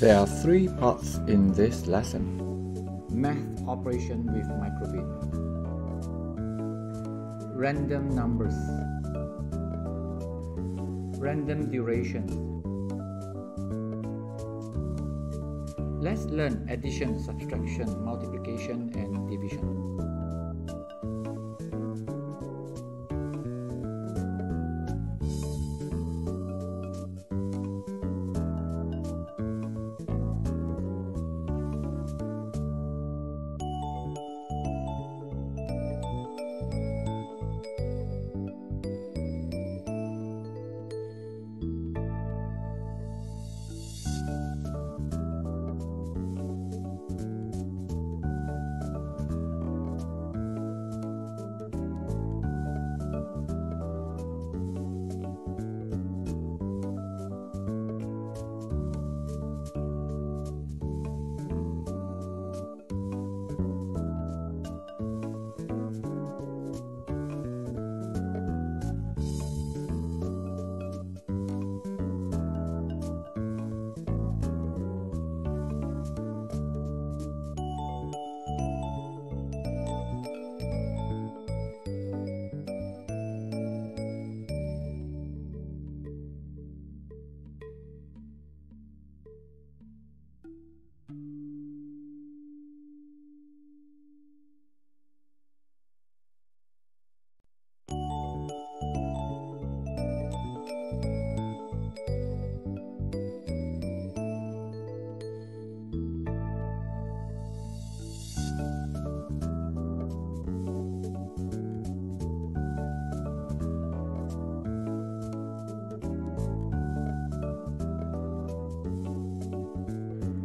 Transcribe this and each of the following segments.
There are three parts in this lesson. Math operation with microbit. Random numbers. Random duration. Let's learn addition, subtraction, multiplication and division.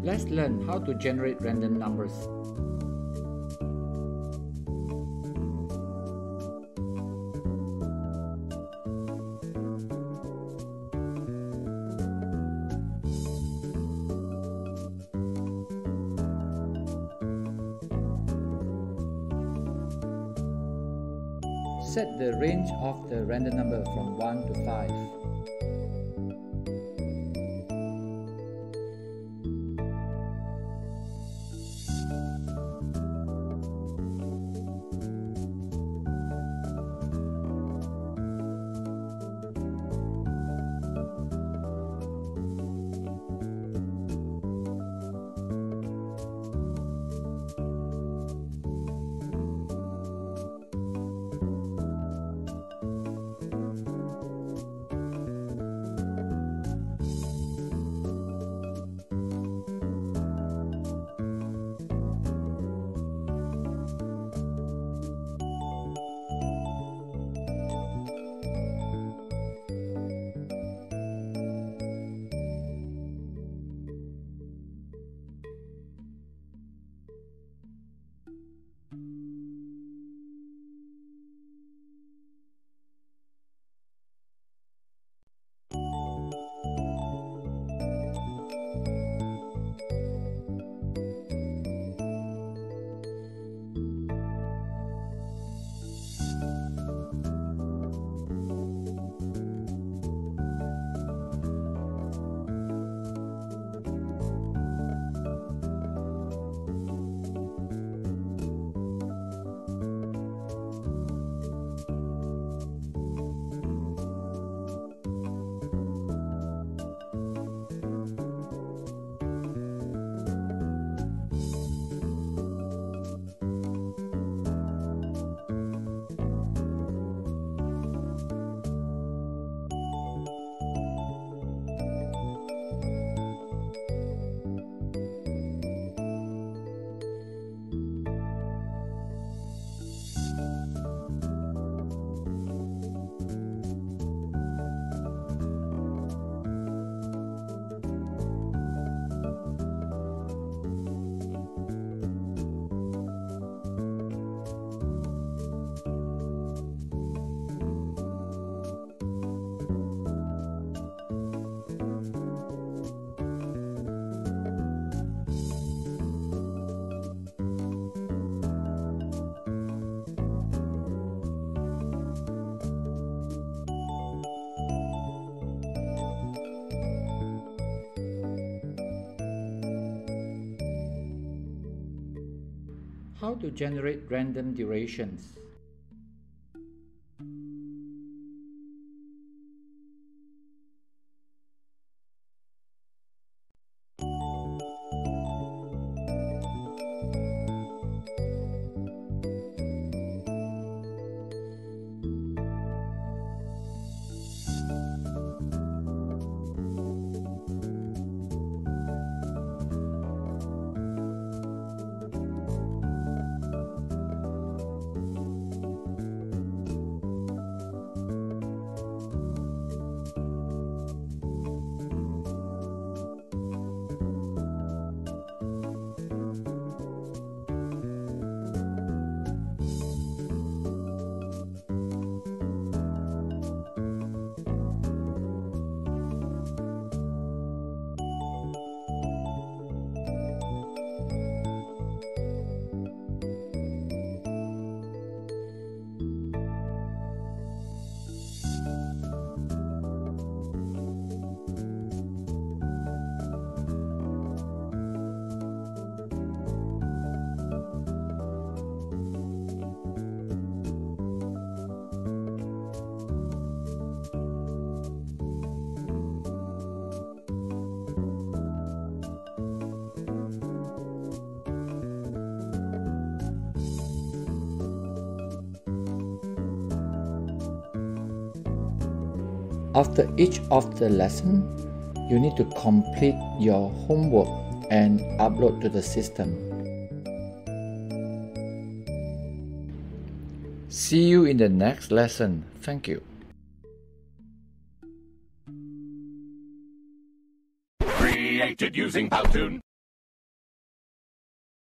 Let's learn how to generate random numbers. Set the range of the random number from 1 to 5. How to generate random durations. After each of the lesson, you need to complete your homework and upload to the system. See you in the next lesson. Thank you. Created using Powtoon.